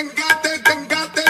Tengate, tengate.